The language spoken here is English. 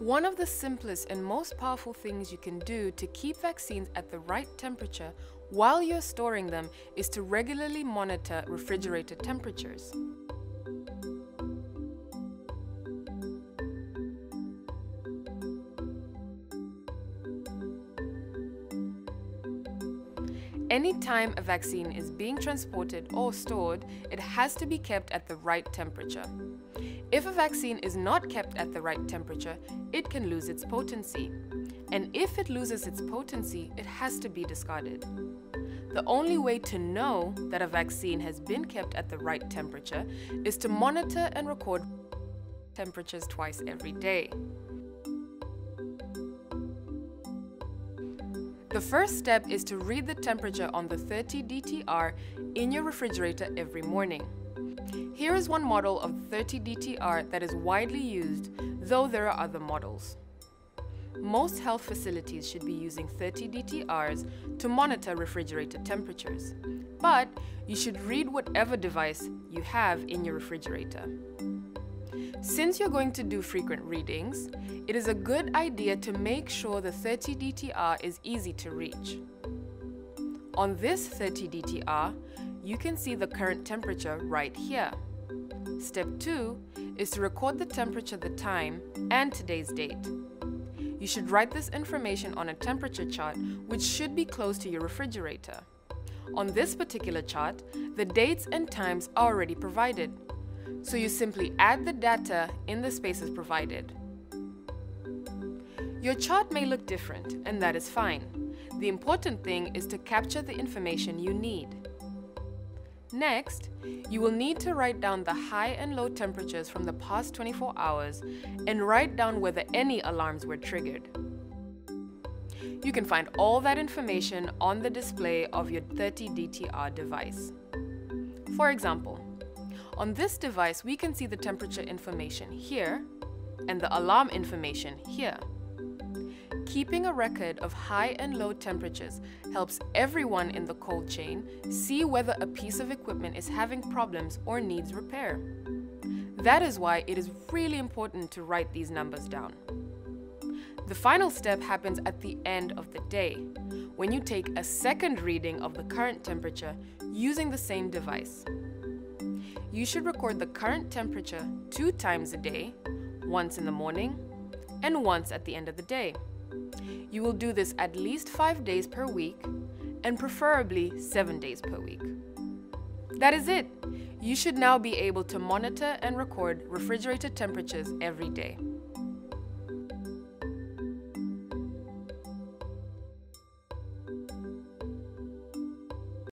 One of the simplest and most powerful things you can do to keep vaccines at the right temperature while you're storing them is to regularly monitor refrigerator temperatures. Anytime a vaccine is being transported or stored, it has to be kept at the right temperature. If a vaccine is not kept at the right temperature, it can lose its potency. And if it loses its potency, it has to be discarded. The only way to know that a vaccine has been kept at the right temperature is to monitor and record temperatures twice every day. The first step is to read the temperature on the 30 DTR in your refrigerator every morning. Here is one model of 30 DTR that is widely used, though there are other models. Most health facilities should be using 30 DTRs to monitor refrigerator temperatures, but you should read whatever device you have in your refrigerator. Since you're going to do frequent readings, it is a good idea to make sure the 30 DTR is easy to reach. On this 30 DTR, you can see the current temperature right here. Step 2 is to record the temperature, the time, and today's date. You should write this information on a temperature chart which should be close to your refrigerator. On this particular chart, the dates and times are already provided, so you simply add the data in the spaces provided. Your chart may look different, and that is fine. The important thing is to capture the information you need. Next, you will need to write down the high and low temperatures from the past 24 hours and write down whether any alarms were triggered. You can find all that information on the display of your 30DTR device. For example, on this device we can see the temperature information here and the alarm information here. Keeping a record of high and low temperatures helps everyone in the cold chain see whether a piece of equipment is having problems or needs repair. That is why it is really important to write these numbers down. The final step happens at the end of the day, when you take a second reading of the current temperature using the same device. You should record the current temperature two times a day, once in the morning and once at the end of the day. You will do this at least five days per week and preferably seven days per week. That is it. You should now be able to monitor and record refrigerator temperatures every day.